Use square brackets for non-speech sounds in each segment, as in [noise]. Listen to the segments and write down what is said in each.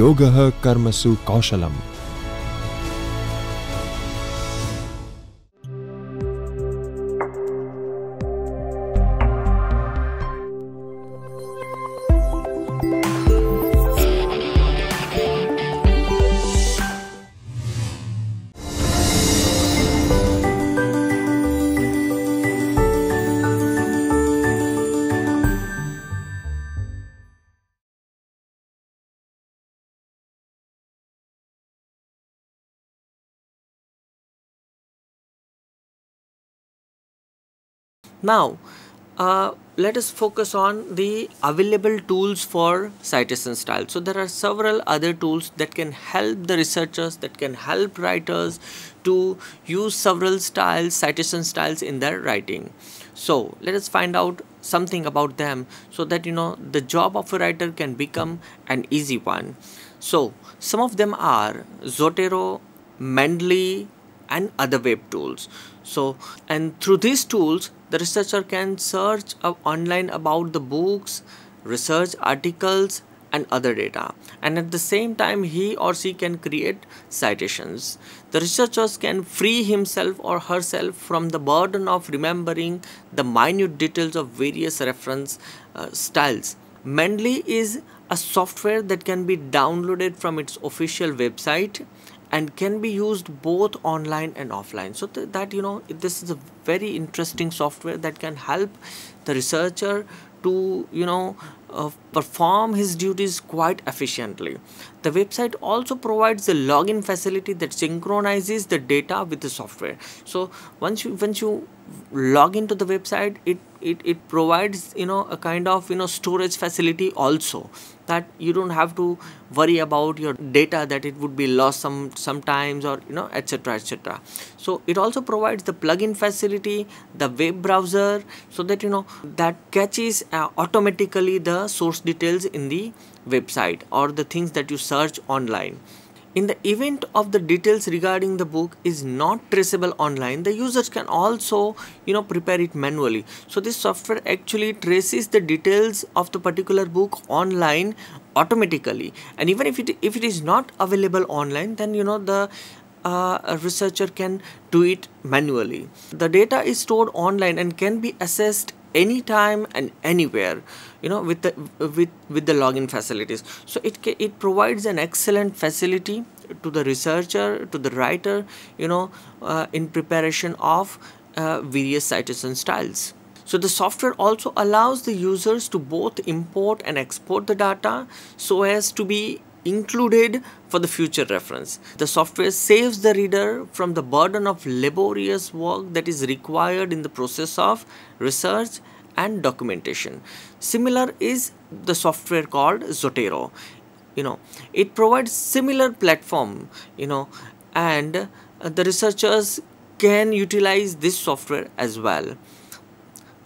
योगः कर्मसु कौशलम्। Now, uh, let us focus on the available tools for citation style. So, there are several other tools that can help the researchers, that can help writers to use several styles, citation styles in their writing. So, let us find out something about them so that you know the job of a writer can become an easy one. So, some of them are Zotero, Mendeley, and other web tools. So, and through these tools, the researcher can search online about the books, research articles, and other data. And at the same time, he or she can create citations. The researchers can free himself or herself from the burden of remembering the minute details of various reference uh, styles. Mendeley is a software that can be downloaded from its official website and can be used both online and offline. So th that you know this is a very interesting software that can help the researcher to you know uh, perform his duties quite efficiently. The website also provides a login facility that synchronizes the data with the software. So once you once you log into the website it it, it provides you know a kind of you know storage facility also that you don't have to worry about your data that it would be lost some sometimes or you know etc etc so it also provides the plugin facility the web browser so that you know that catches uh, automatically the source details in the website or the things that you search online in the event of the details regarding the book is not traceable online the users can also you know prepare it manually. So this software actually traces the details of the particular book online automatically. And even if it if it is not available online then you know the uh, a researcher can do it manually. The data is stored online and can be accessed anytime and anywhere you know with the with with the login facilities. So it it provides an excellent facility to the researcher to the writer you know uh, in preparation of uh, various citation styles. So the software also allows the users to both import and export the data so as to be included for the future reference. The software saves the reader from the burden of laborious work that is required in the process of research and documentation. Similar is the software called Zotero. You know, it provides similar platform, you know, and uh, the researchers can utilize this software as well.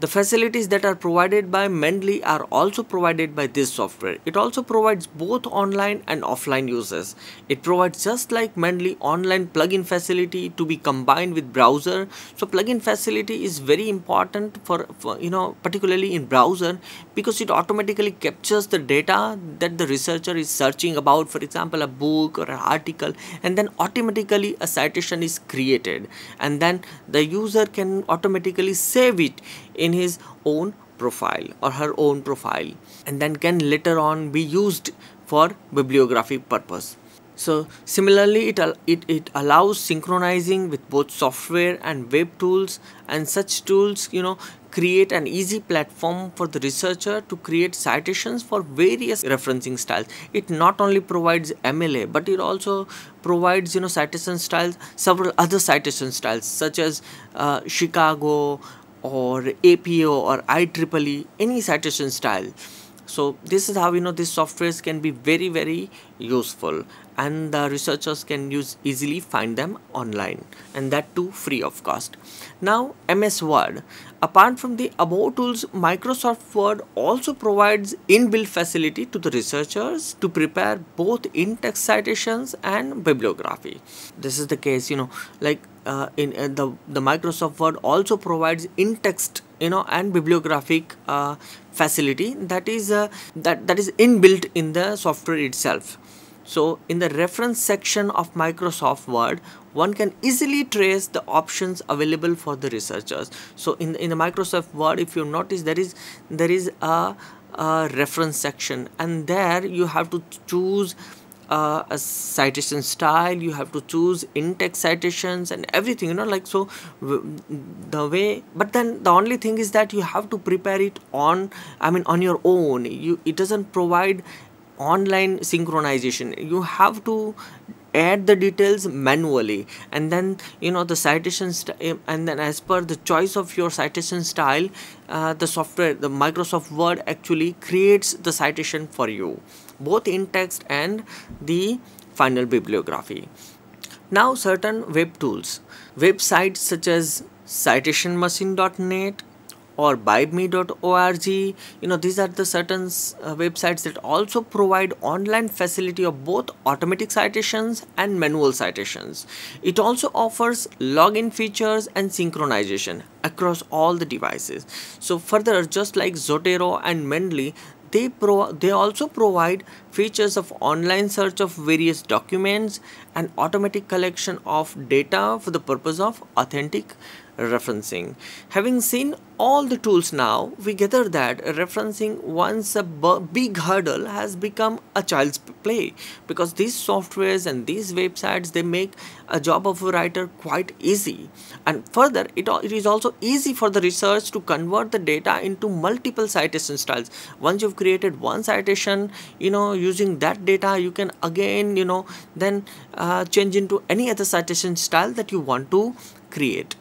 The facilities that are provided by Mendeley are also provided by this software. It also provides both online and offline users. It provides just like Mendeley online plugin facility to be combined with browser. So plugin facility is very important for, for you know particularly in browser because it automatically captures the data that the researcher is searching about for example a book or an article and then automatically a citation is created and then the user can automatically save it in his own profile or her own profile and then can later on be used for bibliographic purpose. So similarly it, it, it allows synchronizing with both software and web tools and such tools you know create an easy platform for the researcher to create citations for various referencing styles. It not only provides mla but it also provides you know citation styles several other citation styles such as uh, chicago or APA or IEEE, any citation style. So this is how you know these softwares can be very very useful and the researchers can use easily find them online and that too free of cost. Now MS Word. Apart from the above tools, Microsoft Word also provides inbuilt facility to the researchers to prepare both in-text citations and bibliography. This is the case, you know, like uh, in uh, the the Microsoft Word also provides in-text, you know, and bibliographic uh, facility that is uh, that that is inbuilt in the software itself So in the reference section of Microsoft Word, one can easily trace the options available for the researchers. So in the, in the Microsoft Word, if you notice, there is there is a, a reference section, and there you have to choose uh, a citation style. You have to choose in-text citations and everything you know like so the way but then the only thing is that you have to prepare it on i mean on your own. You it doesn't provide online synchronization. You have to add the details manually. And then you know the citation and then as per the choice of your citation style uh, the software the microsoft word actually creates the citation for you both in text and the final bibliography. Now certain web tools websites such as citationmachine.net or bibme.org you know these are the certain uh, websites that also provide online facility of both automatic citations and manual citations. It also offers login features and synchronization across all the devices. So further just like zotero and mendeley they pro- they also provide features of online search of various documents and automatic collection of data for the purpose of authentic referencing. Having seen all the tools now, we gather that referencing once a big hurdle has become a child's play because these softwares and these websites they make a job of a writer quite easy. And further, it, it is also easy for the research to convert the data into multiple citation styles. Once you've created one citation, you know, using that data, you can again, you know, then uh, change into any other citation style that you want to create.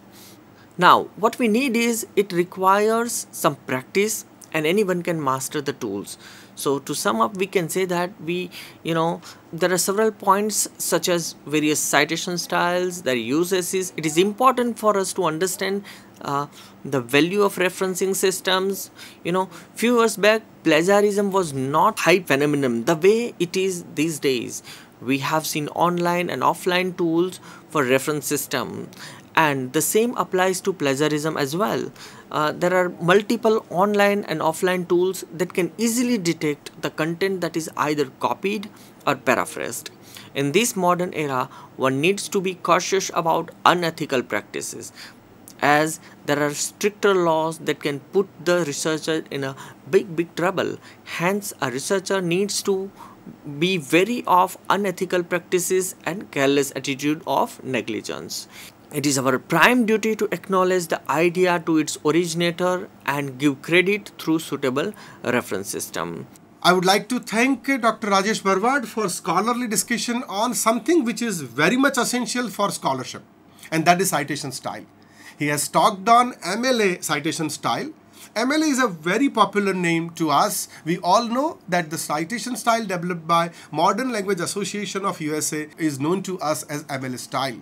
Now, what we need is it requires some practice and anyone can master the tools. So to sum up, we can say that we, you know, there are several points such as various citation styles, their uses. It is important for us to understand uh, the value of referencing systems. You know, few years back, plagiarism was not hype phenomenon the way it is these days. We have seen online and offline tools for reference system and the same applies to plagiarism as well. Uh, there are multiple online and offline tools that can easily detect the content that is either copied or paraphrased. In this modern era, one needs to be cautious about unethical practices as there are stricter laws that can put the researcher in a big big trouble hence a researcher needs to be wary of unethical practices and careless attitude of negligence it is our prime duty to acknowledge the idea to its originator and give credit through suitable reference system. I would like to thank uh, Dr. Rajesh Barwad for scholarly discussion on something which is very much essential for scholarship and that is citation style. He has talked on MLA citation style. MLA is a very popular name to us. We all know that the citation style developed by Modern Language Association of USA is known to us as MLA style.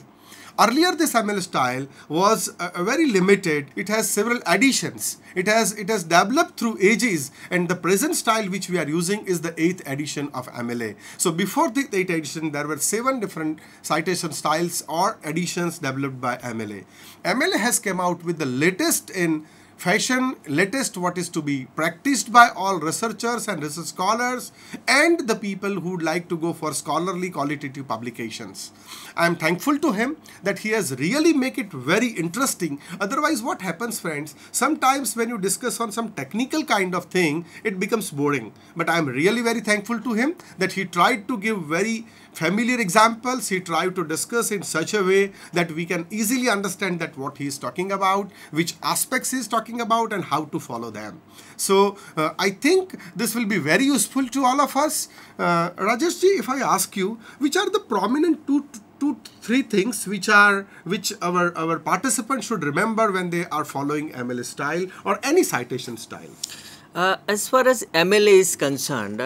Earlier this ML style was uh, very limited. It has several additions. It has it has developed through ages and the present style which we are using is the 8th edition of MLA. So before the 8th edition there were 7 different citation styles or editions developed by MLA. MLA has come out with the latest in fashion latest what is to be practiced by all researchers and research scholars and the people who would like to go for scholarly qualitative publications. I am thankful to him that he has really make it very interesting. Otherwise what happens friends, sometimes when you discuss on some technical kind of thing, it becomes boring. But I am really very thankful to him that he tried to give very familiar examples he tried to discuss in such a way that we can easily understand that what he is talking about, which aspects he is talking about and how to follow them. So uh, I think this will be very useful to all of us. Uh, Rajeshji, if I ask you, which are the prominent two two three things which are which our our participants should remember when they are following MLA style or any citation style uh, as far as MLA is concerned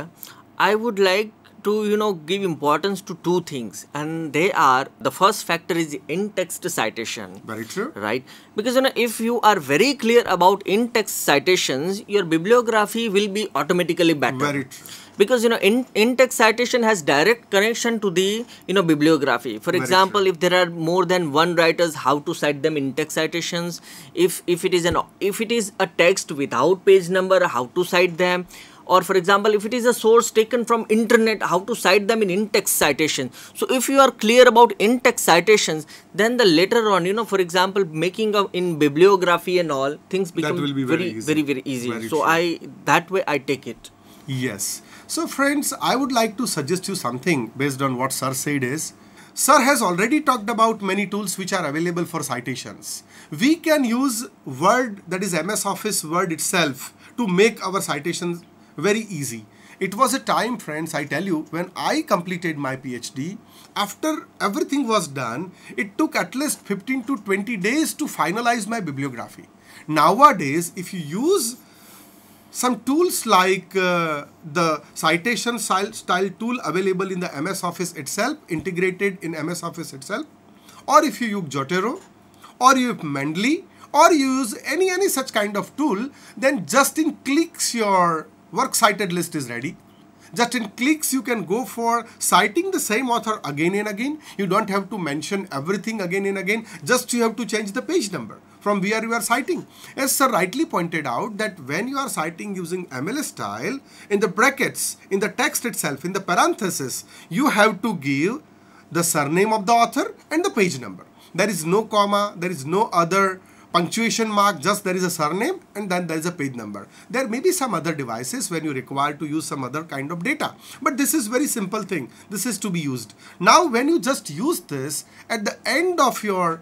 I would like to you know give importance to two things. And they are the first factor is in-text citation. Very true. Right? Because you know if you are very clear about in-text citations your bibliography will be automatically better. Very true. Because you know in in-text citation has direct connection to the you know bibliography. For Very example true. if there are more than one writers how to cite them in text citations? If if it is an if it is a text without page number how to cite them or for example if it is a source taken from internet how to cite them in in-text citation so if you are clear about in-text citations then the later on you know for example making of in bibliography and all things become will be very easy. very very easy Very so true. i that way i take it Yes. So, friends, I would like to suggest you something based on what Sir said is. Sir has already talked about many tools which are available for citations. We can use Word, that is MS Office Word itself, to make our citations very easy. It was a time, friends, I tell you, when I completed my PhD, after everything was done, it took at least 15 to 20 days to finalize my bibliography. Nowadays, if you use some tools like uh, the citation style, style tool available in the MS Office itself, integrated in MS Office itself, or if you use Jotero, or you use Mendeley, or use any any such kind of tool, then just in clicks your work cited list is ready. Just in clicks, you can go for citing the same author again and again. You don't have to mention everything again and again. Just you have to change the page number from where you are citing. As Sir rightly pointed out that when you are citing using ML style, in the brackets, in the text itself, in the parenthesis, you have to give the surname of the author and the page number. There is no comma, there is no other punctuation mark, just there is a surname and then there is a page number. There may be some other devices when you require to use some other kind of data. But this is very simple thing. This is to be used. Now when you just use this at the end of your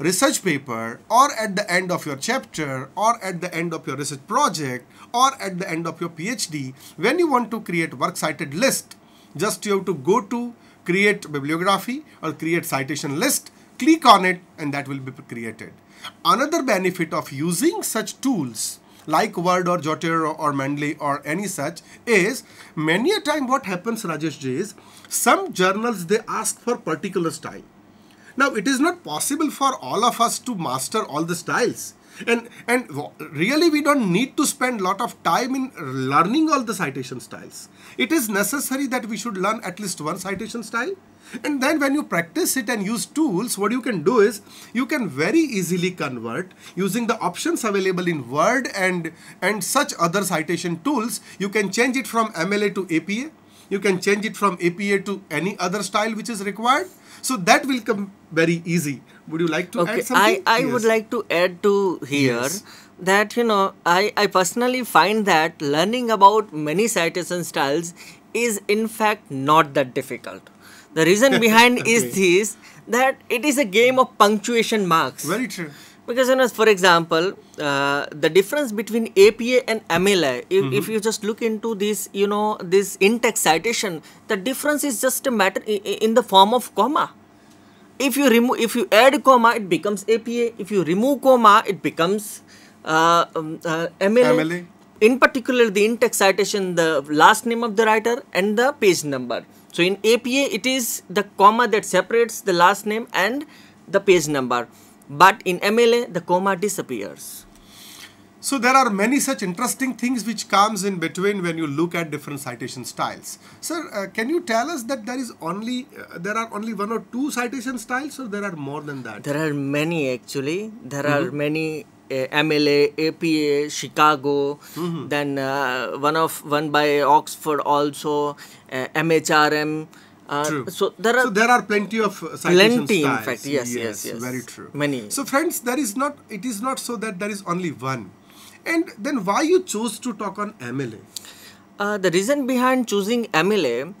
research paper or at the end of your chapter or at the end of your research project or at the end of your PhD, when you want to create works cited list, just you have to go to create bibliography or create citation list, click on it and that will be created. Another benefit of using such tools like Word or Jotero or Mendeley or any such is many a time what happens Rajesh ji is some journals they ask for particular style. Now it is not possible for all of us to master all the styles. And and really we don't need to spend a lot of time in learning all the citation styles. It is necessary that we should learn at least one citation style. And then when you practice it and use tools, what you can do is you can very easily convert using the options available in Word and and such other citation tools. You can change it from MLA to APA. You can change it from APA to any other style which is required. So that will come very easy. Would you like to okay add something? i i would like to add to here Yes. that you know i i personally find that learning about many citation styles is in fact not that difficult the reason [laughs] behind is this that it is a game of punctuation marks Very true. because you know, for example, uh, the difference between APA and MLA, if, if you just look into this, you know, this in-text citation, the difference is just a matter in the form of comma. If you remove, if you add comma, it becomes APA. If you remove comma, it becomes uh, um, uh, MLA. MLA. In particular, the in-text citation, the last name of the writer and the page number. So in APA, it is the comma that separates the last name and the page number. But in MLA, the comma disappears. So there are many such interesting things which comes in between when you look at different citation styles. Sir, uh, can you tell us that there is only uh, there are only one or two citation styles, or there are more than that? There are many actually. There are many uh, MLA, APA, Chicago. Then uh, one of one by Oxford also, uh, MHRM. Uh, True. So there are so there are plenty of uh, citation Plenty, in styles. fact. Yes, yes, yes. Very true. Many. So friends, there is not. It is not so that there is only one. And then why you chose to talk on MLA? Uh, the reason behind choosing MLA,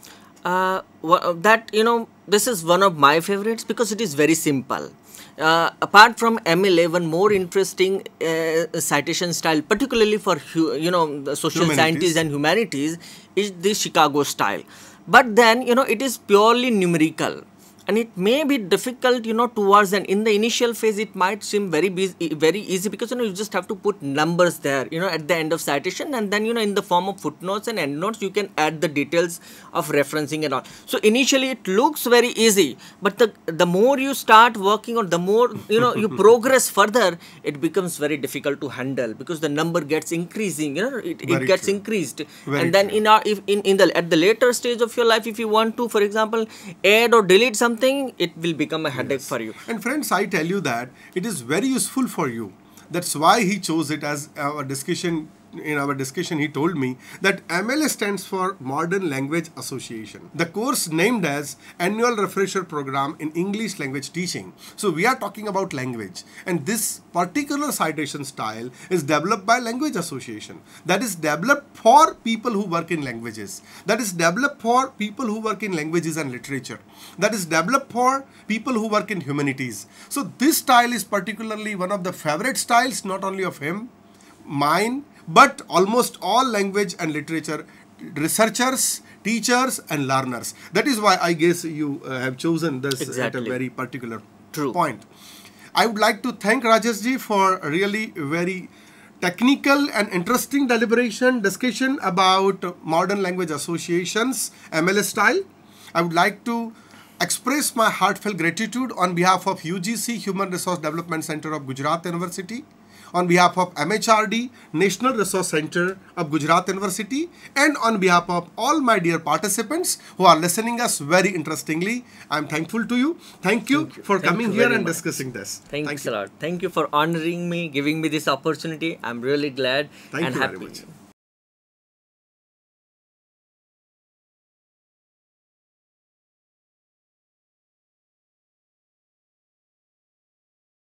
uh, wha- that you know, this is one of my favorites because it is very simple. Uh, apart from MLA, one more interesting uh, citation style, particularly for hu- you know the social Humanities. sciences and humanities, is the Chicago style. But then you know it is purely numerical and it may be difficult you know towards and in the initial phase it might seem very busy, very easy because you know you just have to put numbers there you know at the end of citation and then you know in the form of footnotes and endnotes you can add the details of referencing and all so initially it looks very easy but the the more you start working or the more you know you [laughs] progress further it becomes very difficult to handle because the number gets increasing you know it, it gets true. increased Very and then true. in our if in, in the at the later stage of your life if you want to for example add or delete something it will become a headache for you And friends, I tell you that it is very useful for you. That's why he chose it as our discussion in our discussion, he told me that MLA stands for Modern Language Association. The course named as Annual Refresher Program in English Language Teaching. So we are talking about language, and this particular citation style is developed by Language Association. That is developed for people who work in languages. That is developed for people who work in languages and literature. That is developed for people who work in humanities. So this style is particularly one of the favorite styles, not only of him, mine, but almost all language and literature researchers, teachers, and learners. That is why I guess you uh, have chosen this at a very particular True. point. I would like to thank Rajesh ji for really very technical and interesting deliberation discussion about modern language associations MLA style. I would like to express my heartfelt gratitude on behalf of UGC Human Resource Development Center of Gujarat University on behalf of MHRD, National Resource Center of Gujarat University, and on behalf of all my dear participants who are listening us very interestingly. I'm thankful to you. Thank you, for Thank coming you here and much. discussing this. Thanks you. a lot. Thank you for honoring me, giving me this opportunity. I'm really glad Thank and you very happy. much.